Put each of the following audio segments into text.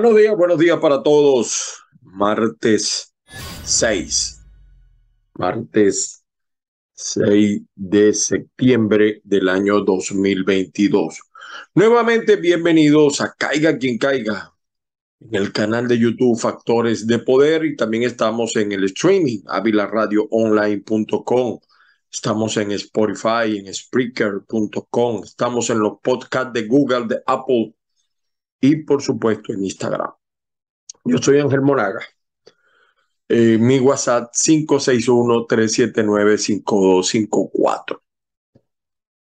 Buenos días, buenos días para todos. Martes 6. Martes 6 de septiembre del año 2022. Nuevamente bienvenidos a Caiga quien caiga en el canal de YouTube Factores de Poder y también estamos en el streaming avilaradioonline.com. Estamos en Spotify, en Spreaker.com. Estamos en los podcasts de Google, de Apple y por supuesto en Instagram. Yo soy Ángel Monaga. Eh, mi WhatsApp 561-379-5254.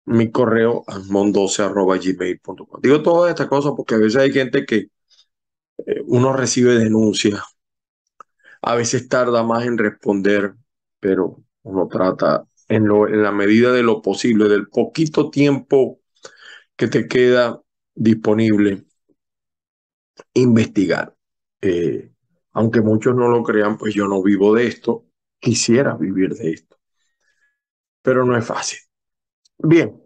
Mi correo gmail.com Digo todas estas cosas porque a veces hay gente que eh, uno recibe denuncias. A veces tarda más en responder, pero uno trata en, lo, en la medida de lo posible, del poquito tiempo que te queda disponible, investigar. Eh, aunque muchos no lo crean, pues yo no vivo de esto, quisiera vivir de esto, pero no es fácil. Bien,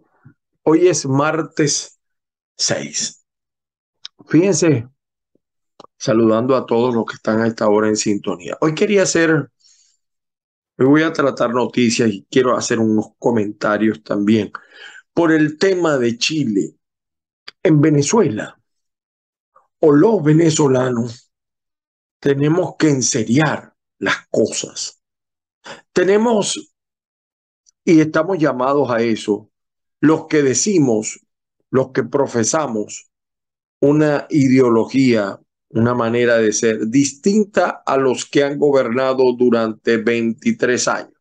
hoy es martes 6. Fíjense, saludando a todos los que están a esta hora en sintonía. Hoy quería hacer, me voy a tratar noticias y quiero hacer unos comentarios también por el tema de Chile en Venezuela o los venezolanos tenemos que enseriar las cosas. Tenemos, y estamos llamados a eso, los que decimos, los que profesamos una ideología, una manera de ser distinta a los que han gobernado durante 23 años.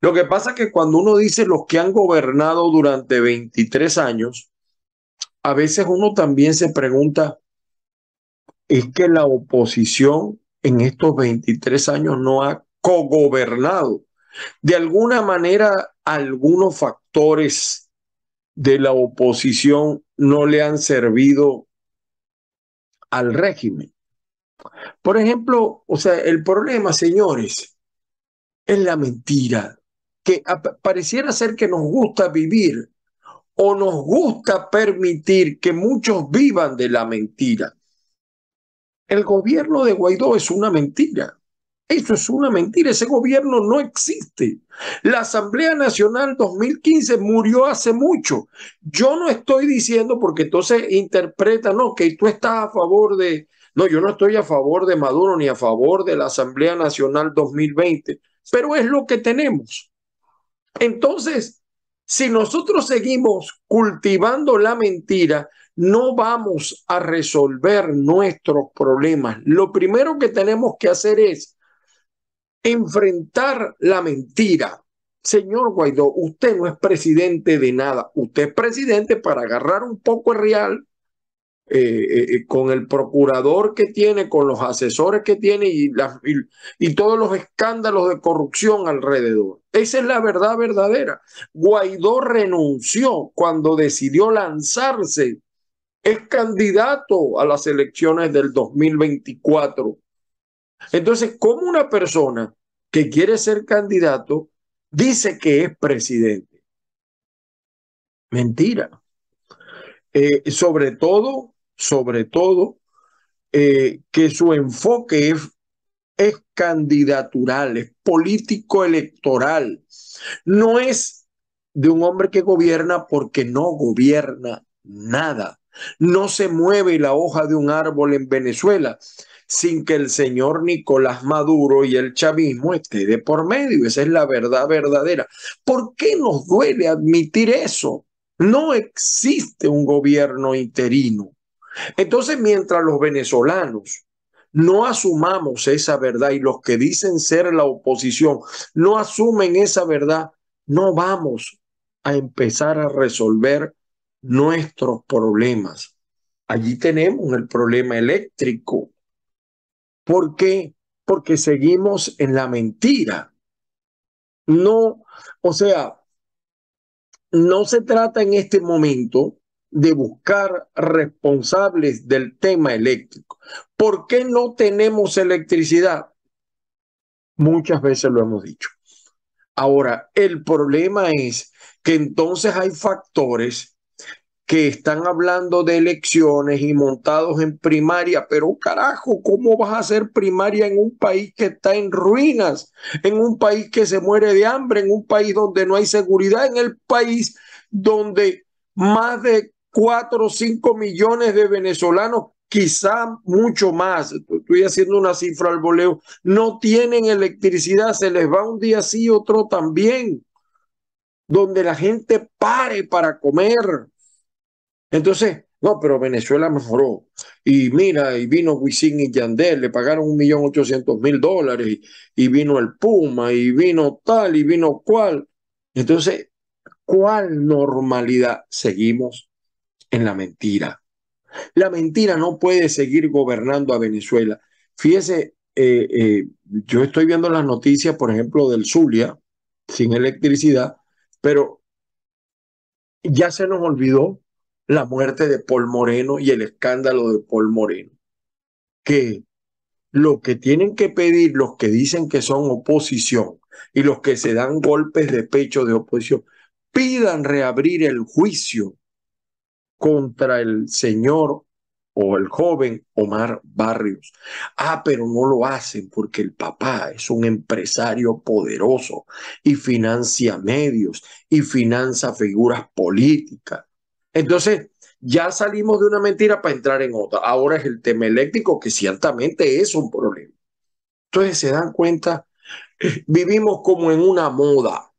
Lo que pasa es que cuando uno dice los que han gobernado durante 23 años, a veces uno también se pregunta, es que la oposición en estos 23 años no ha cogobernado. De alguna manera, algunos factores de la oposición no le han servido al régimen. Por ejemplo, o sea, el problema, señores, es la mentira, que pareciera ser que nos gusta vivir o nos gusta permitir que muchos vivan de la mentira. El gobierno de Guaidó es una mentira. Eso es una mentira. Ese gobierno no existe. La Asamblea Nacional 2015 murió hace mucho. Yo no estoy diciendo, porque entonces interpreta, no, que tú estás a favor de... No, yo no estoy a favor de Maduro ni a favor de la Asamblea Nacional 2020, pero es lo que tenemos. Entonces, si nosotros seguimos cultivando la mentira, no vamos a resolver nuestros problemas. Lo primero que tenemos que hacer es enfrentar la mentira. Señor Guaidó, usted no es presidente de nada. Usted es presidente para agarrar un poco el real eh, eh, eh, con el procurador que tiene, con los asesores que tiene y, y, todos los escándalos de corrupción alrededor. Esa es la verdad verdadera. Guaidó renunció cuando decidió lanzarse es candidato a las elecciones del 2024. Entonces, ¿cómo una persona que quiere ser candidato dice que es presidente? Mentira. Eh, sobre todo, sobre todo, eh, que su enfoque es, es candidatural, es político electoral. No es de un hombre que gobierna porque no gobierna nada. No se mueve la hoja de un árbol en Venezuela sin que el señor Nicolás Maduro y el chavismo esté de por medio. Esa es la verdad verdadera. ¿Por qué nos duele admitir eso? No existe un gobierno interino. Entonces, mientras los venezolanos no asumamos esa verdad y los que dicen ser la oposición no asumen esa verdad, no vamos a empezar a resolver nuestros problemas. Allí tenemos el problema eléctrico. ¿Por qué? Porque seguimos en la mentira. No, o sea, no se trata en este momento de buscar responsables del tema eléctrico. ¿Por qué no tenemos electricidad? Muchas veces lo hemos dicho. Ahora, el problema es que entonces hay factores que están hablando de elecciones y montados en primaria, pero carajo, ¿cómo vas a hacer primaria en un país que está en ruinas, en un país que se muere de hambre, en un país donde no hay seguridad, en el país donde más de cuatro o cinco millones de venezolanos, quizá mucho más, estoy haciendo una cifra al voleo, no tienen electricidad, se les va un día sí, otro también, donde la gente pare para comer, entonces, no, pero Venezuela mejoró. Y mira, y vino Wisin y Yandel, le pagaron un millón ochocientos mil dólares, y, vino el Puma, y vino tal, y vino cual. Entonces, ¿cuál normalidad? Seguimos en la mentira. La mentira no puede seguir gobernando a Venezuela. Fíjese, eh, eh, yo estoy viendo las noticias, por ejemplo, del Zulia, sin electricidad, pero ya se nos olvidó la muerte de Paul Moreno y el escándalo de Paul Moreno. Que lo que tienen que pedir los que dicen que son oposición y los que se dan golpes de pecho de oposición, pidan reabrir el juicio contra el señor o el joven Omar Barrios. Ah, pero no lo hacen porque el papá es un empresario poderoso y financia medios y financia figuras políticas entonces, ya salimos de una mentira para entrar en otra. Ahora es el tema eléctrico, que ciertamente es un problema. Entonces, se dan cuenta, vivimos como en una moda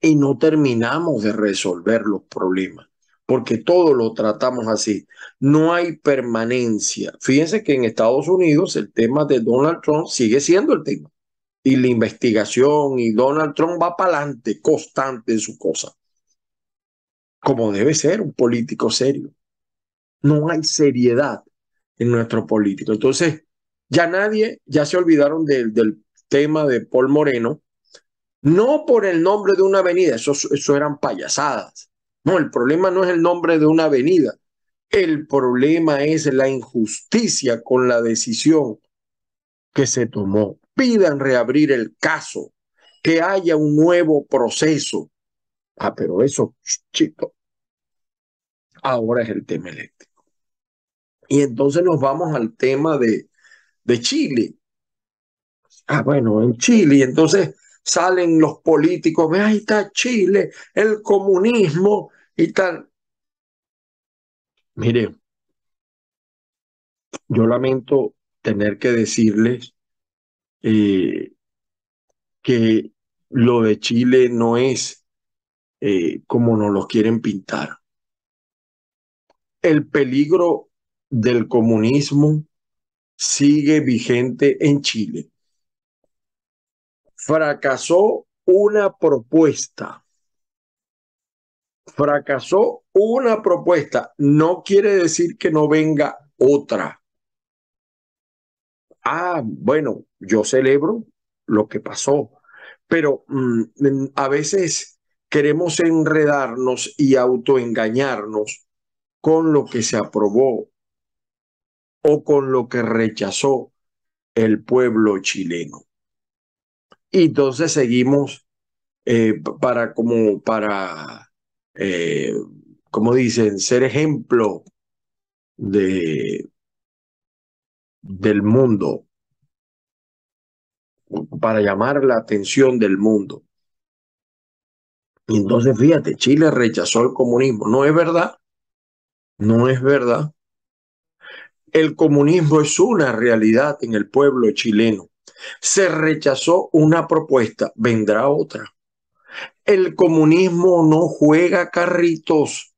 y no terminamos de resolver los problemas, porque todo lo tratamos así. No hay permanencia. Fíjense que en Estados Unidos el tema de Donald Trump sigue siendo el tema. Y la investigación y Donald Trump va para adelante, constante en su cosa como debe ser un político serio. No hay seriedad en nuestro político. Entonces, ya nadie, ya se olvidaron del, del tema de Paul Moreno, no por el nombre de una avenida, eso, eso eran payasadas. No, el problema no es el nombre de una avenida, el problema es la injusticia con la decisión que se tomó. Pidan reabrir el caso, que haya un nuevo proceso, Ah, pero eso, chico, ahora es el tema eléctrico. Y entonces nos vamos al tema de, de Chile. Ah, bueno, en Chile, entonces salen los políticos, ahí está Chile, el comunismo y tal. Mire, yo lamento tener que decirles eh, que lo de Chile no es eh, como nos lo quieren pintar. El peligro del comunismo sigue vigente en Chile. Fracasó una propuesta. Fracasó una propuesta. No quiere decir que no venga otra. Ah, bueno, yo celebro lo que pasó, pero mm, a veces queremos enredarnos y autoengañarnos con lo que se aprobó o con lo que rechazó el pueblo chileno. Y entonces seguimos eh, para, como para, eh, como dicen, ser ejemplo de, del mundo, para llamar la atención del mundo. Entonces, fíjate, Chile rechazó el comunismo. No es verdad. No es verdad. El comunismo es una realidad en el pueblo chileno. Se rechazó una propuesta, vendrá otra. El comunismo no juega carritos.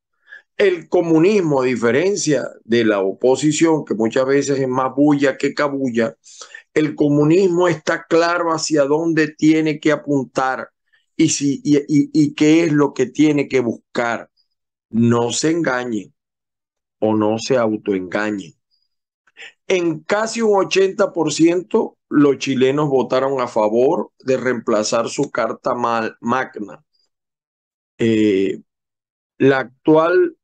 El comunismo, a diferencia de la oposición, que muchas veces es más bulla que cabulla, el comunismo está claro hacia dónde tiene que apuntar y, y, y, qué es lo que tiene que buscar. No se engañe o no se autoengañe. En casi un 80% los chilenos votaron a favor de reemplazar su carta magna. Eh, la, actual,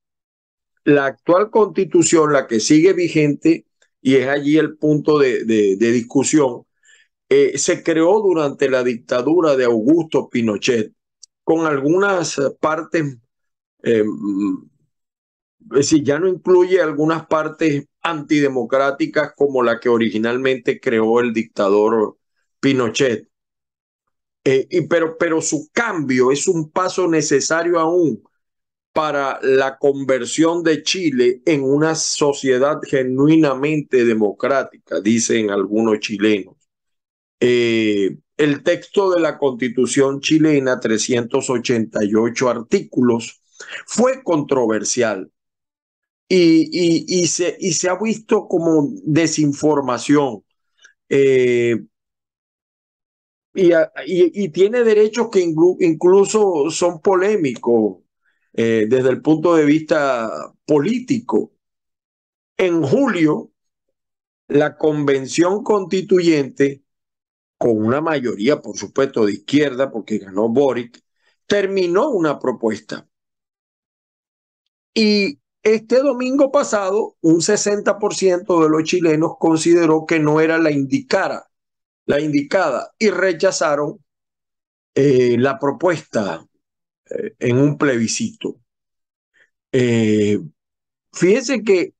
la actual constitución, la que sigue vigente, y es allí el punto de, de discusión, eh, se creó durante la dictadura de Augusto Pinochet, con algunas partes eh, es decir, ya no incluye algunas partes antidemocráticas como la que originalmente creó el dictador Pinochet. Eh, y, pero, pero su cambio es un paso necesario aún para la conversión de Chile en una sociedad genuinamente democrática, dicen algunos chilenos. Eh, el texto de la constitución chilena, 388 artículos, fue controversial y, y, se, y se, ha visto como desinformación. Eh, y, tiene derechos que incluso son polémicos eh, desde el punto de vista político. En julio, la convención constituyente, con una mayoría, por supuesto, de izquierda, porque ganó Boric, terminó una propuesta. Y este domingo pasado, un 60% de los chilenos consideró que no era la indicada, la indicada y rechazaron eh, la propuesta eh, en un plebiscito. Eh, fíjense que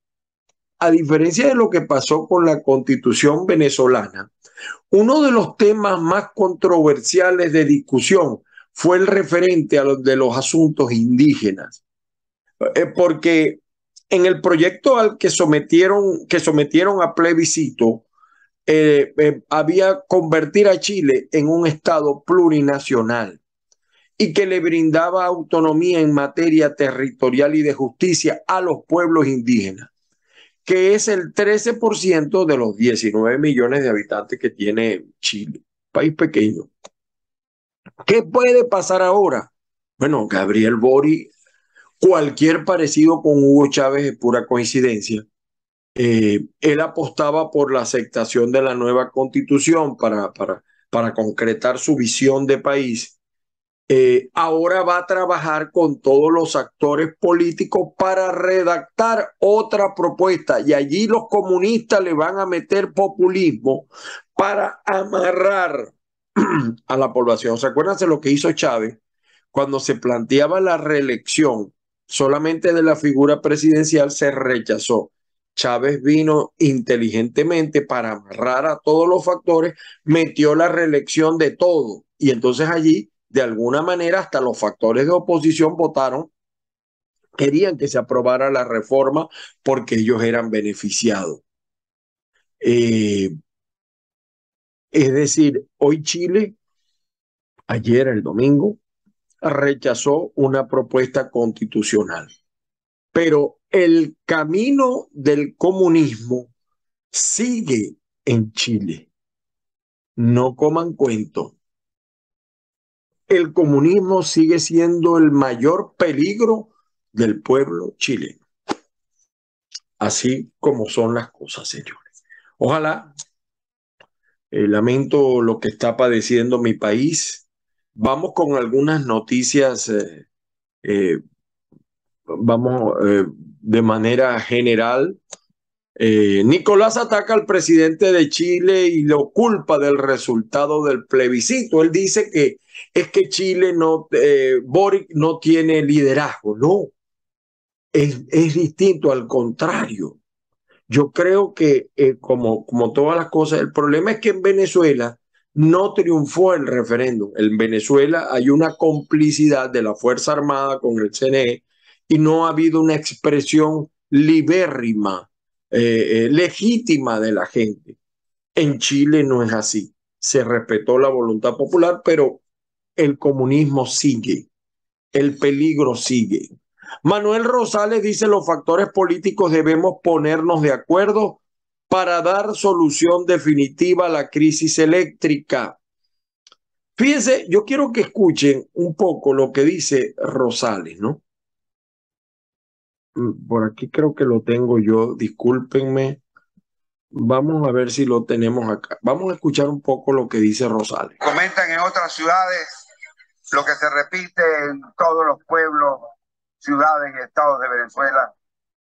a diferencia de lo que pasó con la constitución venezolana, uno de los temas más controversiales de discusión fue el referente a los de los asuntos indígenas. Eh, porque en el proyecto al que sometieron, que sometieron a plebiscito, eh, eh, había convertir a Chile en un estado plurinacional y que le brindaba autonomía en materia territorial y de justicia a los pueblos indígenas, que es el 13% de los 19 millones de habitantes que tiene Chile, país pequeño. ¿Qué puede pasar ahora? Bueno, Gabriel Bori Cualquier parecido con Hugo Chávez es pura coincidencia. Eh, él apostaba por la aceptación de la nueva constitución para, para, para concretar su visión de país. Eh, ahora va a trabajar con todos los actores políticos para redactar otra propuesta y allí los comunistas le van a meter populismo para amarrar a la población. ¿Se acuerdan de lo que hizo Chávez cuando se planteaba la reelección? solamente de la figura presidencial se rechazó. Chávez vino inteligentemente para amarrar a todos los factores, metió la reelección de todo y entonces allí, de alguna manera, hasta los factores de oposición votaron, querían que se aprobara la reforma porque ellos eran beneficiados. Eh, es decir, hoy Chile, ayer el domingo, rechazó una propuesta constitucional. Pero el camino del comunismo sigue en Chile. No coman cuento. El comunismo sigue siendo el mayor peligro del pueblo chileno. Así como son las cosas, señores. Ojalá, eh, lamento lo que está padeciendo mi país, Vamos con algunas noticias, eh, eh, vamos eh, de manera general. Nicolás ataca al presidente de Chile y lo culpa del resultado del plebiscito. Él dice que es que Chile no, Boric no tiene liderazgo. No, es, es distinto, al contrario. Yo creo que como, como todas las cosas, el problema es que en Venezuela no triunfó el referéndum. En Venezuela hay una complicidad de la Fuerza Armada con el CNE y no ha habido una expresión libérrima, eh, eh, legítima de la gente. En Chile no es así. Se respetó la voluntad popular, pero el comunismo sigue, el peligro sigue. Manuel Rosales dice los factores políticos debemos ponernos de acuerdo para dar solución definitiva a la crisis eléctrica. Fíjense, yo quiero que escuchen un poco lo que dice Rosales, ¿no? Mm, por aquí creo que lo tengo yo, discúlpenme. Vamos a ver si lo tenemos acá. Vamos a escuchar un poco lo que dice Rosales. Comentan en otras ciudades lo que se repite en todos los pueblos, ciudades y estados de Venezuela,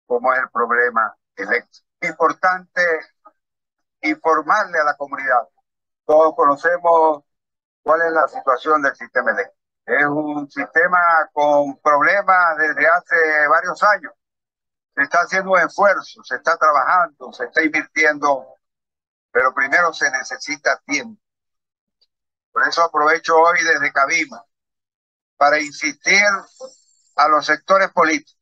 como es el problema eléctrico importante informarle a la comunidad. Todos conocemos cuál es la situación del sistema eléctrico. Es un sistema con problemas desde hace varios años. se está haciendo un esfuerzo, se está trabajando, se está invirtiendo, pero primero se necesita tiempo. Por eso aprovecho hoy desde Cabima para insistir a los sectores políticos,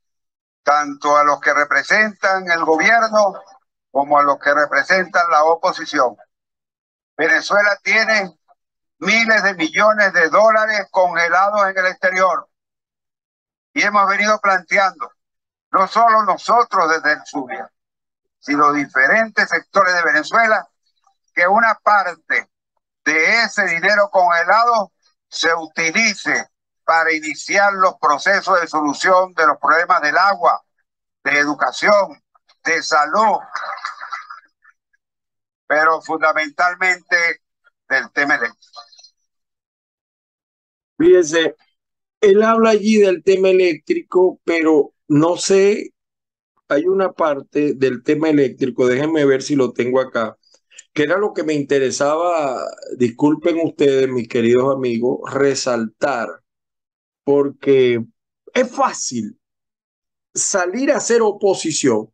tanto a los que representan el gobierno como a los que representan la oposición. Venezuela tiene miles de millones de dólares congelados en el exterior. Y hemos venido planteando, no solo nosotros desde el Zulia, sino diferentes sectores de Venezuela, que una parte de ese dinero congelado se utilice para iniciar los procesos de solución de los problemas del agua, de educación, de salud, pero fundamentalmente del tema eléctrico. Fíjense, él habla allí del tema eléctrico, pero no sé, hay una parte del tema eléctrico, déjenme ver si lo tengo acá, que era lo que me interesaba, disculpen ustedes, mis queridos amigos, resaltar, porque es fácil salir a hacer oposición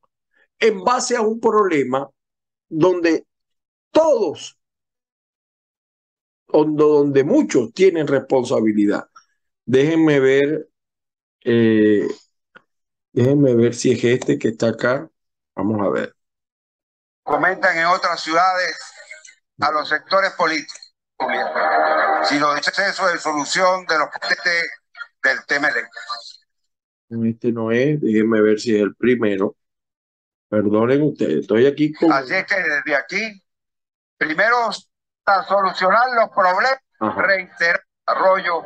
en base a un problema donde todos donde muchos tienen responsabilidad. Déjenme ver, eh, déjenme ver si es este que está acá. Vamos a ver. Comentan en otras ciudades a los sectores políticos si lo eso de solución de los del tema eléctrico. Este no es, déjenme ver si es el primero. Perdonen ustedes, estoy aquí con... Así es que desde aquí, primero a solucionar los problemas, reiterar desarrollo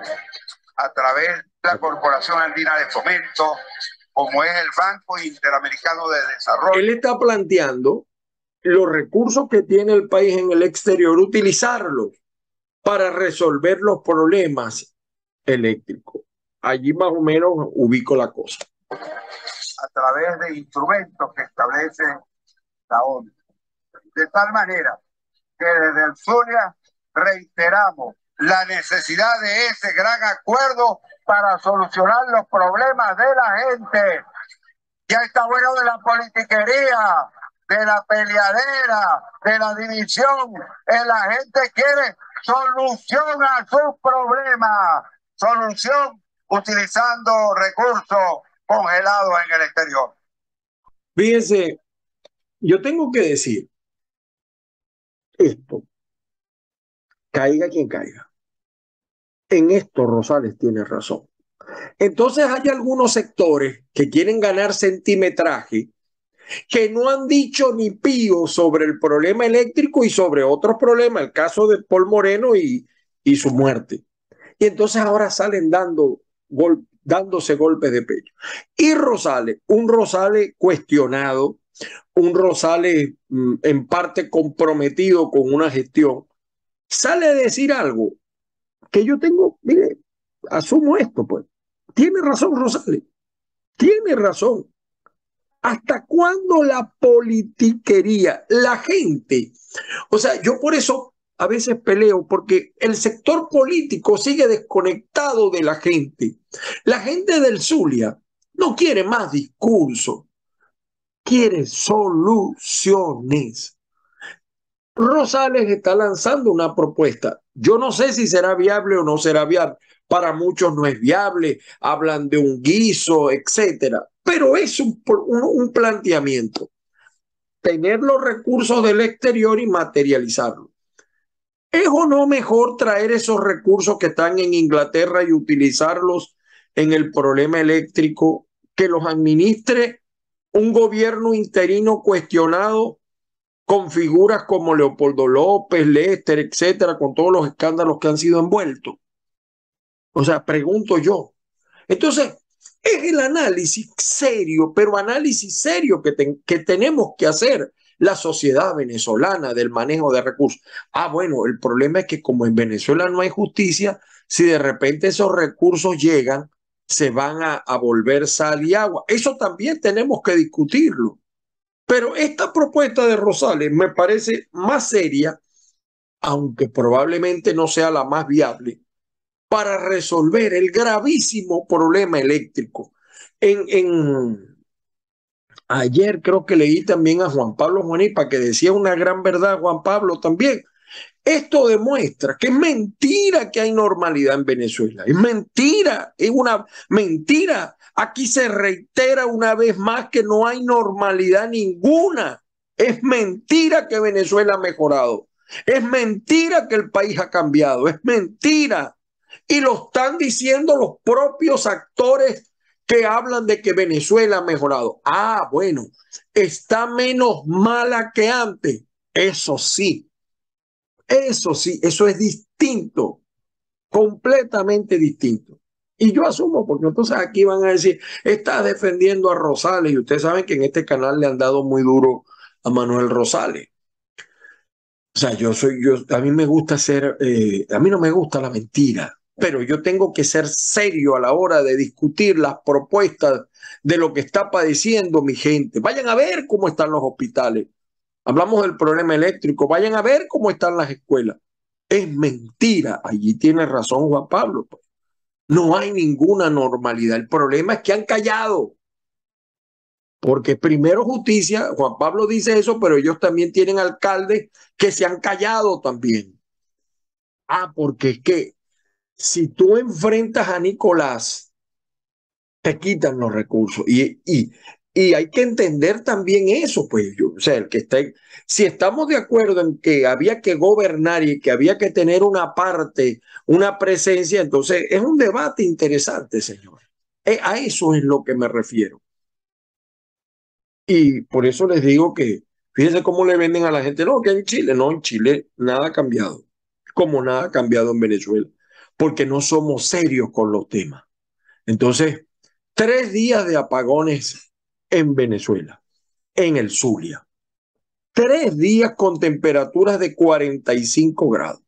a través de la Corporación Andina de Fomento, como es el Banco Interamericano de Desarrollo. Él está planteando los recursos que tiene el país en el exterior, utilizarlos para resolver los problemas eléctricos. Allí más o menos ubico la cosa. A través de instrumentos que establece la ONU. De tal manera que desde el Zulia reiteramos la necesidad de ese gran acuerdo para solucionar los problemas de la gente. Ya está bueno de la politiquería, de la peleadera, de la división. La gente quiere solución a sus problemas, solución utilizando recursos congelados en el exterior. Fíjense, yo tengo que decir esto, caiga quien caiga. En esto Rosales tiene razón. Entonces hay algunos sectores que quieren ganar centimetraje que no han dicho ni pío sobre el problema eléctrico y sobre otros problemas, el caso de Paul Moreno y, y su muerte. Y entonces ahora salen dando dándose golpes de pecho. Y Rosales, un Rosales cuestionado, un Rosales mm, en parte comprometido con una gestión, sale a decir algo que yo tengo, mire, asumo esto, pues. Tiene razón Rosales, tiene razón. ¿Hasta cuándo la politiquería, la gente? O sea, yo por eso a veces peleo, porque el sector político sigue desconectado de la gente. La gente del Zulia no quiere más discurso, quiere soluciones. Rosales está lanzando una propuesta. Yo no sé si será viable o no será viable. Para muchos no es viable, hablan de un guiso, etcétera. Pero es un, un, planteamiento. Tener los recursos del exterior y materializarlos. ¿Es o no mejor traer esos recursos que están en Inglaterra y utilizarlos en el problema eléctrico que los administre un gobierno interino cuestionado con figuras como Leopoldo López, Lester, etcétera, con todos los escándalos que han sido envueltos. O sea, pregunto yo. Entonces, es el análisis serio, pero análisis serio que, tenemos que hacer la sociedad venezolana del manejo de recursos. Ah, bueno, el problema es que como en Venezuela no hay justicia, si de repente esos recursos llegan, se van a, volver sal y agua. Eso también tenemos que discutirlo. Pero esta propuesta de Rosales me parece más seria, aunque probablemente no sea la más viable, para resolver el gravísimo problema eléctrico. En, Ayer creo que leí también a Juan Pablo Juanipa que decía una gran verdad, Juan Pablo también. Esto demuestra que es mentira que hay normalidad en Venezuela. Es mentira, es una mentira. Aquí se reitera una vez más que no hay normalidad ninguna. Es mentira que Venezuela ha mejorado. Es mentira que el país ha cambiado. Es mentira. Y lo están diciendo los propios actores que hablan de que Venezuela ha mejorado. Ah, bueno, está menos mala que antes. Eso sí, eso sí, eso es distinto, completamente distinto. Y yo asumo, porque entonces aquí van a decir, está defendiendo a Rosales, y ustedes saben que en este canal le han dado muy duro a Manuel Rosales. O sea, yo soy, yo, a mí me gusta ser, eh, a mí no me gusta la mentira pero yo tengo que ser serio a la hora de discutir las propuestas de lo que está padeciendo mi gente. Vayan a ver cómo están los hospitales. Hablamos del problema eléctrico. Vayan a ver cómo están las escuelas. Es mentira. Allí tiene razón Juan Pablo. Pues. No hay ninguna normalidad. El problema es que han callado. Porque primero justicia, Juan Pablo dice eso, pero ellos también tienen alcaldes que se han callado también. Ah, porque es que si tú enfrentas a Nicolás, te quitan los recursos. Y, y, y hay que entender también eso, pues, yo, o sea, el que está, si estamos de acuerdo en que había que gobernar y que había que tener una parte, una presencia, entonces es un debate interesante, señor. Eh, a eso es lo que me refiero. Y por eso les digo que, fíjense cómo le venden a la gente, no, que en Chile, no, en Chile nada ha cambiado, como nada ha cambiado en Venezuela porque no somos serios con los temas. Entonces, tres días de apagones en Venezuela, en el Zulia. Tres días con temperaturas de 45 grados.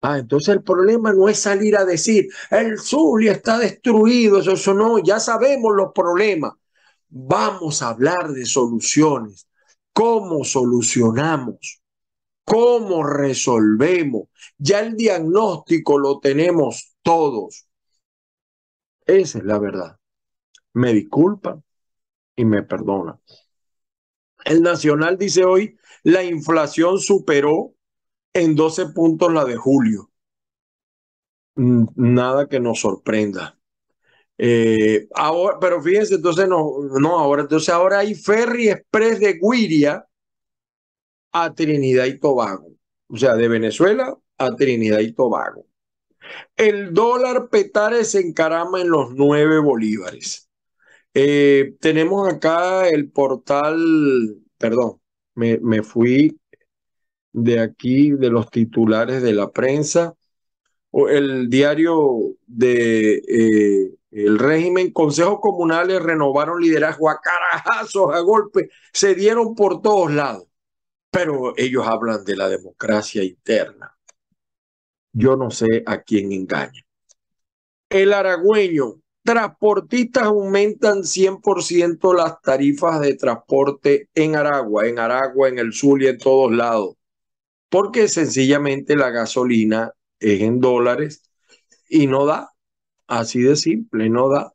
Ah, entonces el problema no es salir a decir, el Zulia está destruido, eso, no, ya sabemos los problemas. Vamos a hablar de soluciones. ¿Cómo solucionamos? ¿Cómo resolvemos? Ya el diagnóstico lo tenemos todos. Esa es la verdad. Me disculpan y me perdonan. El Nacional dice hoy, la inflación superó en 12 puntos la de julio. Nada que nos sorprenda. Eh, ahora, pero fíjense, entonces no, no, ahora, entonces ahora hay Ferry Express de Guiria a Trinidad y Tobago. O sea, de Venezuela a Trinidad y Tobago. El dólar petare se encarama en los nueve bolívares. Eh, tenemos acá el portal, perdón, me, me, fui de aquí, de los titulares de la prensa. El diario de eh, el régimen, consejos comunales renovaron liderazgo a carajazos, a golpe, se dieron por todos lados pero ellos hablan de la democracia interna. Yo no sé a quién engaña. El aragüeño, transportistas aumentan 100% las tarifas de transporte en Aragua, en Aragua, en el sur y en todos lados, porque sencillamente la gasolina es en dólares y no da, así de simple, no da.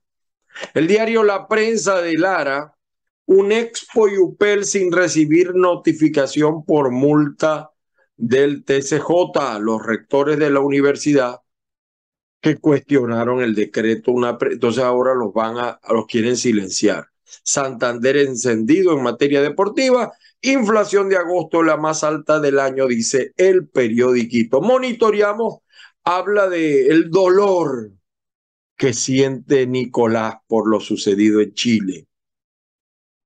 El diario La Prensa de Lara un Expo y UPEL sin recibir notificación por multa del TCJ, los rectores de la universidad que cuestionaron el decreto, entonces ahora los van a, los quieren silenciar. Santander encendido en materia deportiva, inflación de agosto la más alta del año, dice el periodiquito. Monitoreamos, habla de el dolor que siente Nicolás por lo sucedido en Chile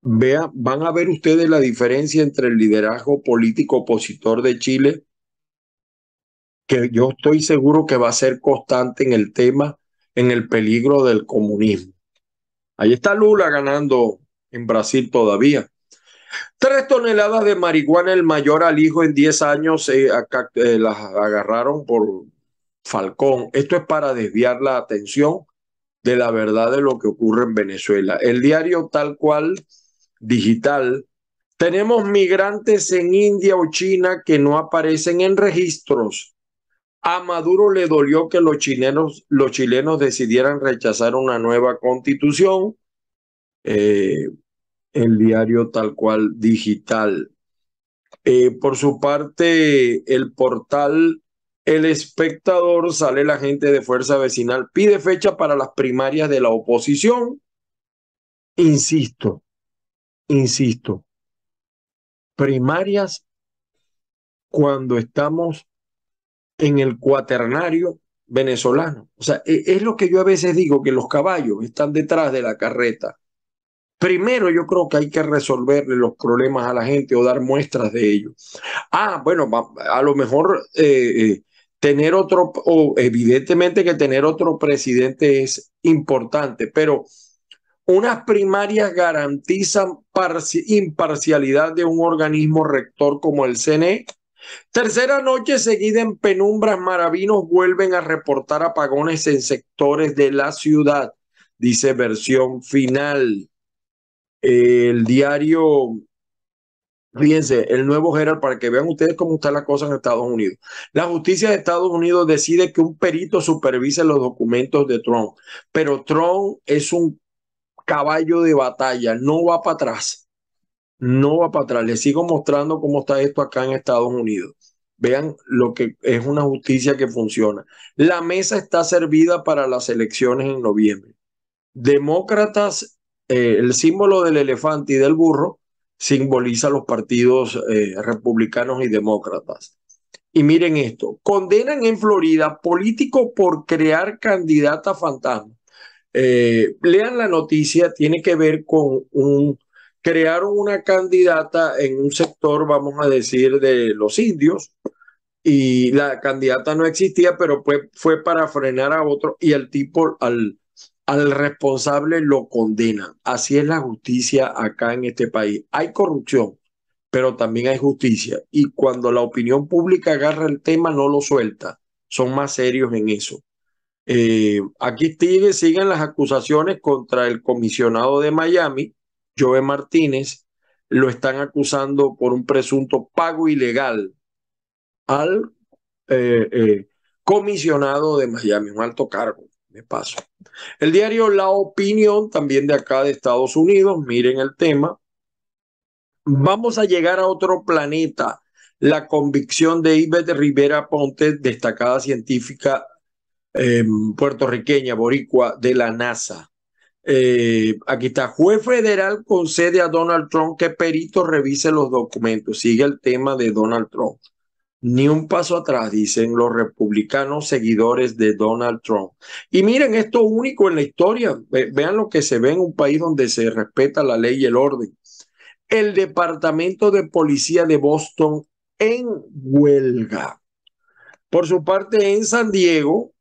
Vea, van a ver ustedes la diferencia entre el liderazgo político opositor de Chile, que yo estoy seguro que va a ser constante en el tema, en el peligro del comunismo. Ahí está Lula ganando en Brasil todavía. Tres toneladas de marihuana, el mayor al hijo en 10 años, eh, eh, las agarraron por Falcón. Esto es para desviar la atención de la verdad de lo que ocurre en Venezuela. El diario tal cual digital. Tenemos migrantes en India o China que no aparecen en registros. A Maduro le dolió que los chilenos, los chilenos decidieran rechazar una nueva constitución. Eh, el diario tal cual digital. Eh, por su parte, el portal El Espectador sale la gente de Fuerza Vecinal, pide fecha para las primarias de la oposición. Insisto, insisto, primarias cuando estamos en el cuaternario venezolano. O sea, e, es lo que yo a veces digo, que los caballos están detrás de la carreta. Primero yo creo que hay que resolverle los problemas a la gente o dar muestras de ello. Ah, bueno, a lo mejor eh, eh, tener otro, o evidentemente que tener otro presidente es importante, pero unas primarias garantizan imparcialidad de un organismo rector como el CNE. Tercera noche seguida en penumbras, maravinos vuelven a reportar apagones en sectores de la ciudad, dice versión final. El diario, fíjense, el nuevo Herald, para que vean ustedes cómo está la cosa en Estados Unidos. La justicia de Estados Unidos decide que un perito supervise los documentos de Trump, pero Trump es un caballo de batalla, no va para atrás, no va para atrás. Les sigo mostrando cómo está esto acá en Estados Unidos. Vean lo que es una justicia que funciona. La mesa está servida para las elecciones en noviembre. Demócratas, eh, el símbolo del elefante y del burro simboliza los partidos eh, republicanos y demócratas. Y miren esto, condenan en Florida político por crear candidata fantasma. Eh, lean la noticia, tiene que ver con un, crearon una candidata en un sector, vamos a decir, de los indios, y la candidata no existía, pero fue, fue para frenar a otro, y el tipo, al, al responsable lo condena. Así es la justicia acá en este país. Hay corrupción, pero también hay justicia. Y cuando la opinión pública agarra el tema, no lo suelta. Son más serios en eso. Eh, aquí sigue, siguen las acusaciones contra el comisionado de Miami, Joe Martínez. Lo están acusando por un presunto pago ilegal al eh, eh, comisionado de Miami, un alto cargo, de paso. El diario La Opinión, también de acá de Estados Unidos, miren el tema. Vamos a llegar a otro planeta. La convicción de Ivette Rivera Ponte, destacada científica Em, puertorriqueña, boricua, de la NASA. Eh, aquí está, juez federal concede a Donald Trump que perito revise los documentos. Sigue el tema de Donald Trump. Ni un paso atrás, dicen los republicanos seguidores de Donald Trump. Y miren, esto único en la historia. Vean lo que se ve en un país donde se respeta la ley y el orden. El Departamento de Policía de Boston en huelga. Por su parte, en San Diego,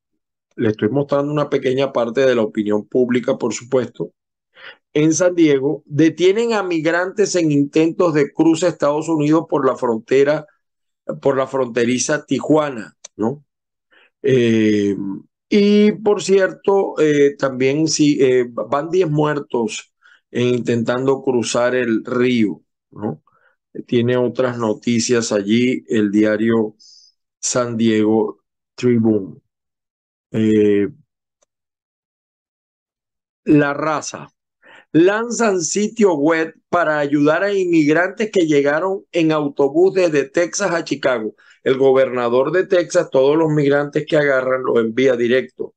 le estoy mostrando una pequeña parte de la opinión pública, por supuesto, en San Diego, detienen a migrantes en intentos de cruce a Estados Unidos por la frontera, por la fronteriza Tijuana, ¿no? Eh, y por cierto, eh, también sí, eh, van 10 muertos intentando cruzar el río, ¿no? Tiene otras noticias allí el diario San Diego Tribune. Eh, la raza. Lanzan sitio web para ayudar a inmigrantes que llegaron en autobús desde Texas a Chicago. El gobernador de Texas, todos los migrantes que agarran los envía directo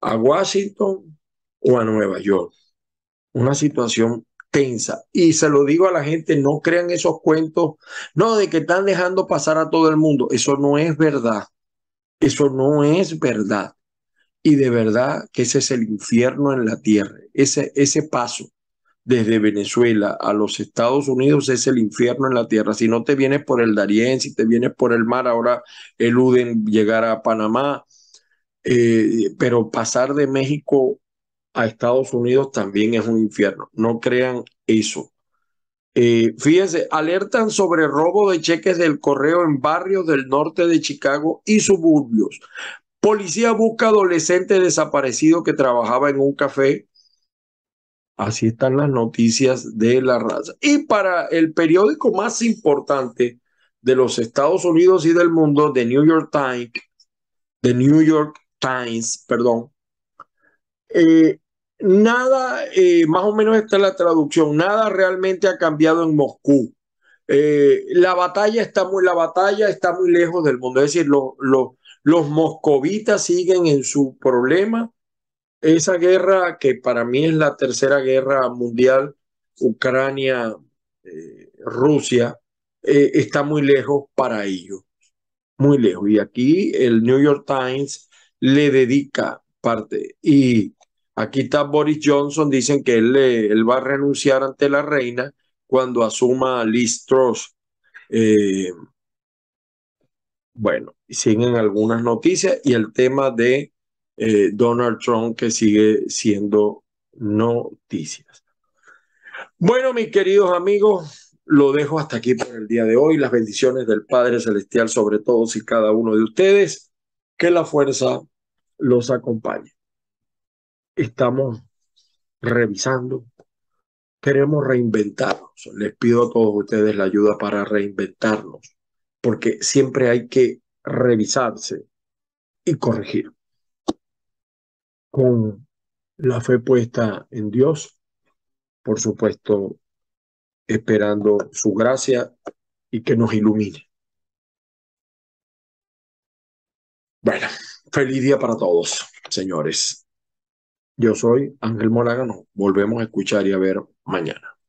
a Washington o a Nueva York. Una situación tensa. Y se lo digo a la gente, no crean esos cuentos, no, de que están dejando pasar a todo el mundo. Eso no es verdad. Eso no es verdad. Y de verdad que ese es el infierno en la tierra. Ese, ese paso desde Venezuela a los Estados Unidos es el infierno en la tierra. Si no te vienes por el Darién, si te vienes por el mar, ahora eluden llegar a Panamá. Eh, pero pasar de México a Estados Unidos también es un infierno. No crean eso. Eh, fíjense, alertan sobre robo de cheques del correo en barrios del norte de Chicago y suburbios. Policía busca adolescente desaparecido que trabajaba en un café. Así están las noticias de la raza. Y para el periódico más importante de los Estados Unidos y del mundo, The New York Times, The New York Times, perdón, eh, nada, eh, más o menos esta es la traducción, nada realmente ha cambiado en Moscú. Eh, la batalla está muy, la batalla está muy lejos del mundo, es decir, los moscovitas siguen en su problema. Esa guerra que para mí es la tercera guerra mundial, Ucrania, eh, Rusia, está muy lejos para ellos, muy lejos. Y aquí el New York Times le dedica parte. Y aquí está Boris Johnson, dicen que él, él va a renunciar ante la reina cuando asuma Liz Truss. Eh, bueno, siguen algunas noticias y el tema de eh, Donald Trump que sigue siendo noticias. Bueno, mis queridos amigos, lo dejo hasta aquí por el día de hoy. Las bendiciones del Padre Celestial sobre todos y cada uno de ustedes. Que la fuerza los acompañe. Estamos revisando, queremos reinventarnos. Les pido a todos ustedes la ayuda para reinventarnos, porque siempre hay que revisarse y corregir. Con la fe puesta en Dios, por supuesto, esperando su gracia y que nos ilumine. Bueno. Feliz día para todos, señores. Yo soy Ángel Moragano. Volvemos a escuchar y a ver mañana.